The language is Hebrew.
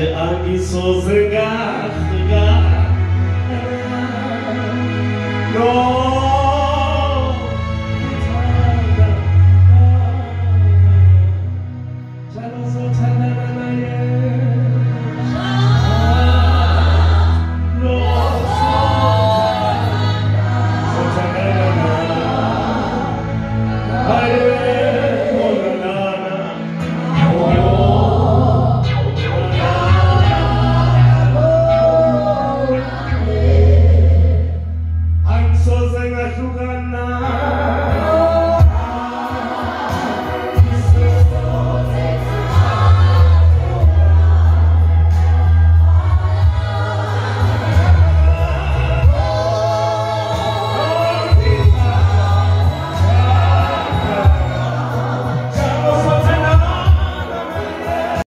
Ani so zrga, zrga No